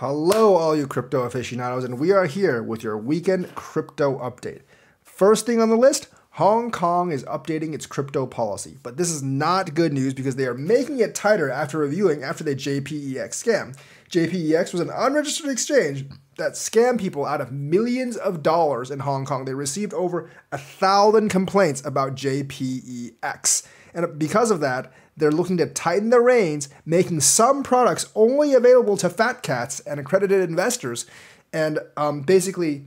Hello, all you crypto aficionados, and we are here with your weekend crypto update. First thing on the list Hong Kong is updating its crypto policy, but this is not good news because they are making it tighter after reviewing after the JPEX scam. JPEX was an unregistered exchange that scammed people out of millions of dollars in Hong Kong. They received over a thousand complaints about JPEX. And because of that, they're looking to tighten the reins, making some products only available to fat cats and accredited investors, and um, basically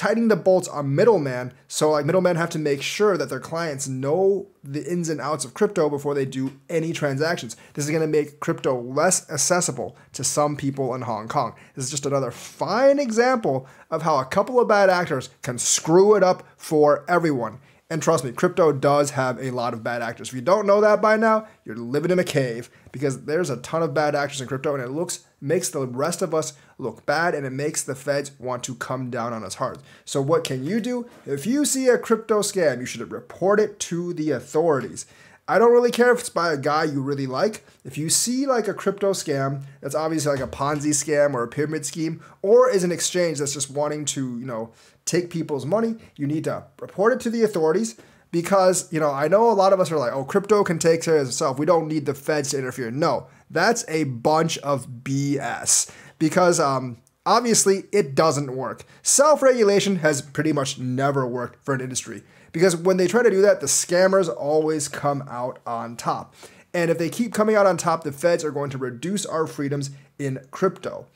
tightening the bolts on middlemen. So like middlemen have to make sure that their clients know the ins and outs of crypto before they do any transactions. This is going to make crypto less accessible to some people in Hong Kong. This is just another fine example of how a couple of bad actors can screw it up for everyone. And trust me, crypto does have a lot of bad actors. If you don't know that by now, you're living in a cave because there's a ton of bad actors in crypto and it looks makes the rest of us look bad and it makes the feds want to come down on us hard. So what can you do? If you see a crypto scam, you should report it to the authorities. I don't really care if it's by a guy you really like. If you see like a crypto scam that's obviously like a Ponzi scam or a pyramid scheme, or is an exchange that's just wanting to, you know, take people's money, you need to report it to the authorities because, you know, I know a lot of us are like, oh, crypto can take care of itself. We don't need the feds to interfere. No, that's a bunch of BS because um, obviously it doesn't work. Self regulation has pretty much never worked for an industry. Because when they try to do that, the scammers always come out on top. And if they keep coming out on top, the feds are going to reduce our freedoms in crypto.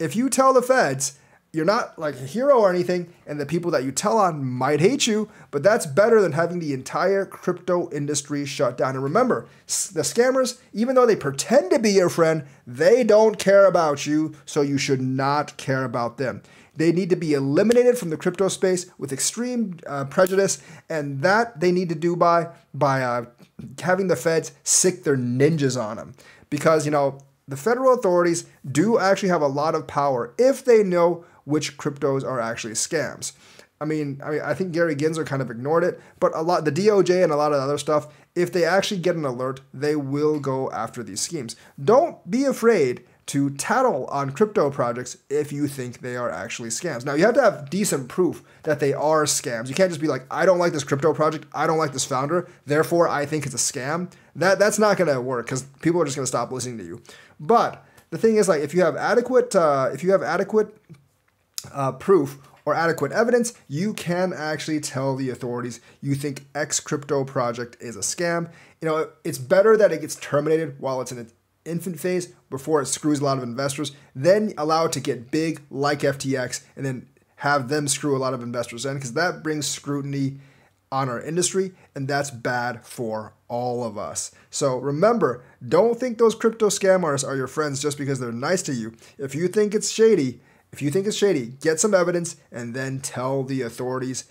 If you tell the feds, you're not like a hero or anything, and the people that you tell on might hate you, but that's better than having the entire crypto industry shut down. And remember, the scammers, even though they pretend to be your friend, they don't care about you, so you should not care about them. They need to be eliminated from the crypto space with extreme uh, prejudice, and that they need to do by by uh, having the feds sic their ninjas on them. Because you know the federal authorities do actually have a lot of power if they know which cryptos are actually scams. I mean, I mean, I think Gary Gensler kind of ignored it, but a lot the DOJ and a lot of other stuff, if they actually get an alert, they will go after these schemes. Don't be afraid to tattle on crypto projects if you think they are actually scams. Now, you have to have decent proof that they are scams. You can't just be like, I don't like this crypto project, I don't like this founder, therefore I think it's a scam. That that's not going to work cuz people are just going to stop listening to you. But the thing is like if you have adequate uh, if you have adequate uh, proof or adequate evidence, you can actually tell the authorities you think X crypto project is a scam. You know, it's better that it gets terminated while it's in its infant phase before it screws a lot of investors, then allow it to get big like FTX, and then have them screw a lot of investors in because that brings scrutiny on our industry, and that's bad for all of us. So remember, don't think those crypto scammers are your friends just because they're nice to you. If you think it's shady, if you think it's shady, get some evidence and then tell the authorities.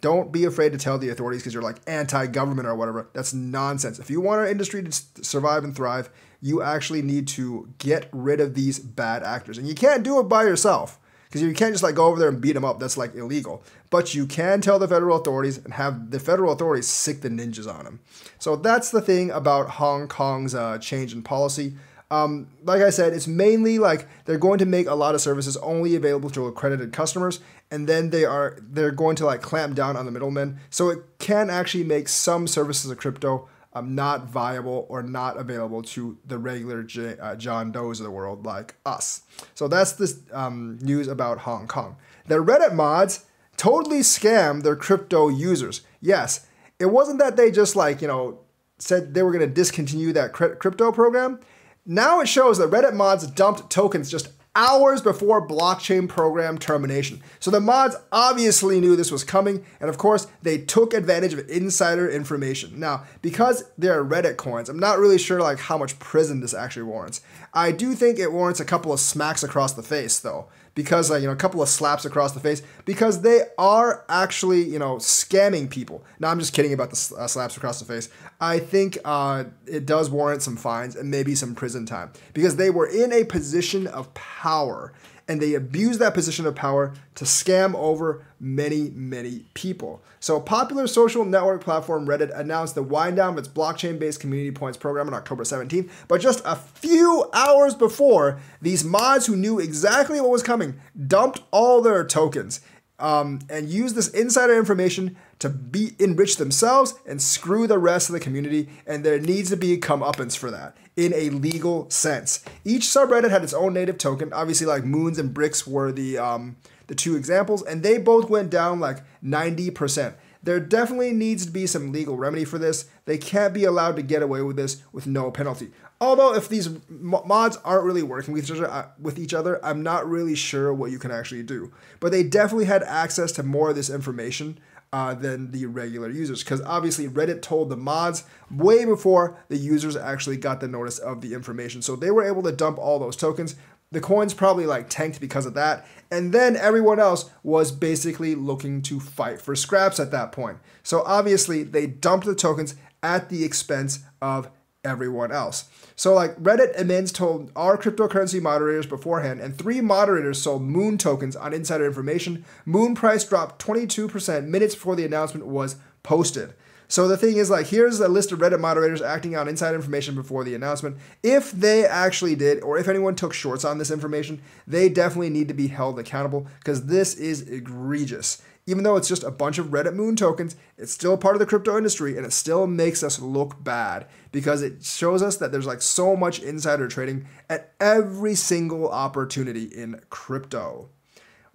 Don't be afraid to tell the authorities because you're like anti government or whatever. That's nonsense. If you want our industry to survive and thrive, you actually need to get rid of these bad actors. And you can't do it by yourself because you can't just like go over there and beat them up. That's like illegal. But you can tell the federal authorities and have the federal authorities sic the ninjas on them. So that's the thing about Hong Kong's uh, change in policy. Um, like I said, it's mainly like they're going to make a lot of services only available to accredited customers, and then they are they're going to like clamp down on the middlemen. So it can actually make some services of crypto um, not viable or not available to the regular J, uh, John Does of the world like us. So that's this um, news about Hong Kong. The Reddit mods totally scam their crypto users. Yes, it wasn't that they just like, you know, said they were going to discontinue that crypto program. Now it shows that Reddit mods dumped tokens just hours before blockchain program termination. So the mods obviously knew this was coming, and of course, they took advantage of insider information. Now, because they're Reddit coins, I'm not really sure like how much prison this actually warrants. I do think it warrants a couple of smacks across the face, though because uh, you know a couple of slaps across the face because they are actually you know scamming people. Now I'm just kidding about the uh, slaps across the face. I think uh, it does warrant some fines and maybe some prison time because they were in a position of power and they abuse that position of power to scam over many, many people. So, a popular social network platform Reddit announced the wind down of its blockchain based community points program on October 17th, but just a few hours before, these mods who knew exactly what was coming dumped all their tokens um, and use this insider information to be enrich themselves and screw the rest of the community. And there needs to be comeuppance for that in a legal sense. Each subreddit had its own native token. Obviously, like Moons and Bricks were the um, the two examples, and they both went down like 90%. There definitely needs to be some legal remedy for this. They can't be allowed to get away with this with no penalty. Although if these mods aren't really working with each other, uh, with each other, I'm not really sure what you can actually do. But they definitely had access to more of this information uh, than the regular users because obviously Reddit told the mods way before the users actually got the notice of the information. So they were able to dump all those tokens. The coins probably like tanked because of that. And then everyone else was basically looking to fight for scraps at that point. So obviously they dumped the tokens at the expense of everyone else. So like Reddit admins told our cryptocurrency moderators beforehand, and three moderators sold Moon tokens on insider information. Moon price dropped 22% minutes before the announcement was posted. So the thing is, like, here's a list of Reddit moderators acting on inside information before the announcement. If they actually did, or if anyone took shorts on this information, they definitely need to be held accountable because this is egregious. Even though it's just a bunch of Reddit Moon tokens, it's still part of the crypto industry and it still makes us look bad because it shows us that there's like so much insider trading at every single opportunity in crypto.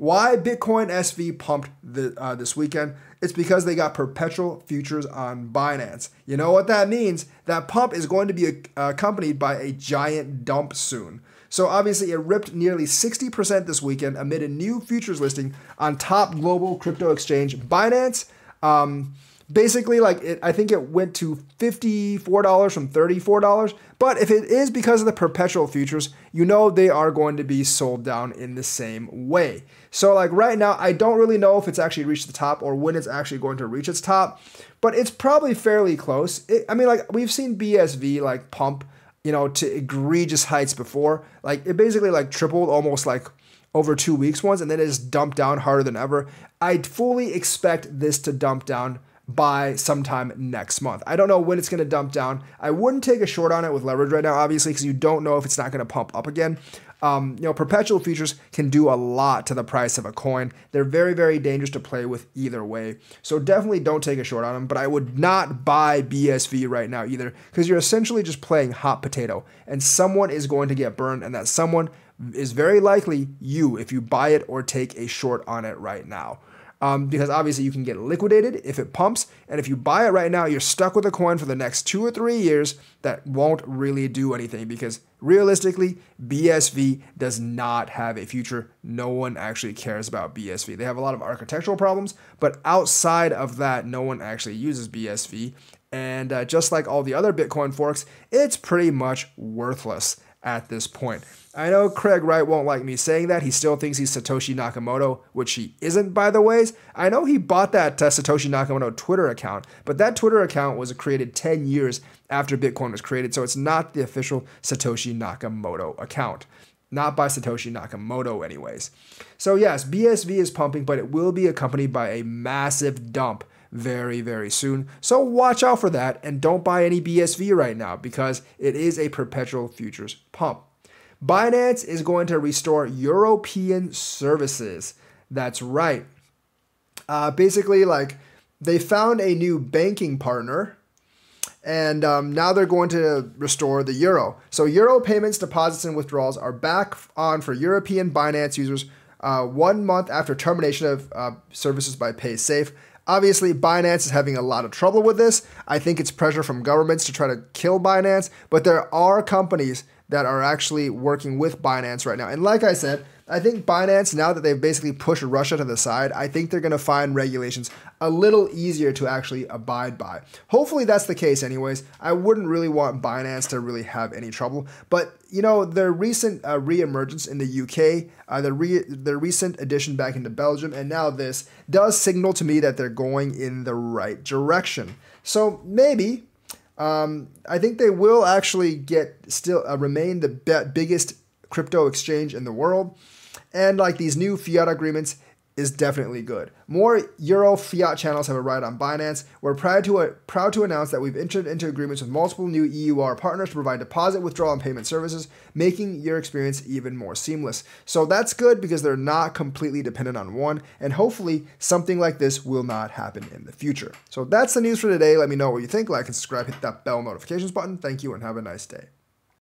Why Bitcoin SV pumped the, uh, this weekend? It's because they got perpetual futures on Binance. You know what that means? That pump is going to be accompanied by a giant dump soon. So obviously, it ripped nearly 60% this weekend amid a new futures listing on top global crypto exchange Binance. Um, basically, like it, I think it went to $54 from $34. But if it is because of the perpetual futures, you know they are going to be sold down in the same way. So like right now, I don't really know if it's actually reached the top or when it's actually going to reach its top, but it's probably fairly close. It, I mean, like we've seen BSV like pump you know, to egregious heights before. Like it basically like tripled almost like over two weeks once, and then it just dumped down harder than ever. I fully expect this to dump down by sometime next month. I don't know when it's going to dump down. I wouldn't take a short on it with leverage right now, obviously, because you don't know if it's not going to pump up again. Um, you know, perpetual futures can do a lot to the price of a coin. They're very, very dangerous to play with either way. So definitely don't take a short on them. But I would not buy BSV right now either, because you're essentially just playing hot potato, and someone is going to get burned, and that someone is very likely you if you buy it or take a short on it right now um, because obviously you can get liquidated if it pumps. And if you buy it right now, you're stuck with a coin for the next two or three years that won't really do anything because realistically, BSV does not have a future. No one actually cares about BSV. They have a lot of architectural problems, but outside of that, no one actually uses BSV. And uh, just like all the other Bitcoin forks, it's pretty much worthless at this point. I know Craig Wright won't like me saying that. He still thinks he's Satoshi Nakamoto, which he isn't, by the ways. I know he bought that uh, Satoshi Nakamoto Twitter account, but that Twitter account was created 10 years after Bitcoin was created, so it's not the official Satoshi Nakamoto account. Not by Satoshi Nakamoto, anyways. So, yes, BSV is pumping, but it will be accompanied by a massive dump very, very soon. So watch out for that and don't buy any BSV right now because it is a perpetual futures pump. Binance is going to restore European services. That's right. Uh, basically, like they found a new banking partner and um, now they're going to restore the euro. So euro payments, deposits, and withdrawals are back on for European Binance users uh, one month after termination of uh, services by PaySafe. Obviously, Binance is having a lot of trouble with this. I think it's pressure from governments to try to kill Binance, but there are companies that are actually working with Binance right now. And like I said, I think Binance, now that they've basically pushed Russia to the side, I think they're going to find regulations a little easier to actually abide by. Hopefully that's the case, anyways. I wouldn't really want Binance to really have any trouble. But, you know, their recent uh, reemergence in the UK, uh, the, re- the recent addition back into Belgium, and now this does signal to me that they're going in the right direction. So maybe um, I think they will actually get still uh, remain the biggest crypto exchange in the world. And like these new fiat agreements, is definitely good. More Euro fiat channels have arrived on Binance. We're proud to, uh, proud to announce that we've entered into agreements with multiple new EUR partners to provide deposit, withdrawal, and payment services, making your experience even more seamless. So that's good because they're not completely dependent on one, and hopefully something like this will not happen in the future. So that's the news for today. Let me know what you think. Like and subscribe, hit that bell notifications button. Thank you, and have a nice day.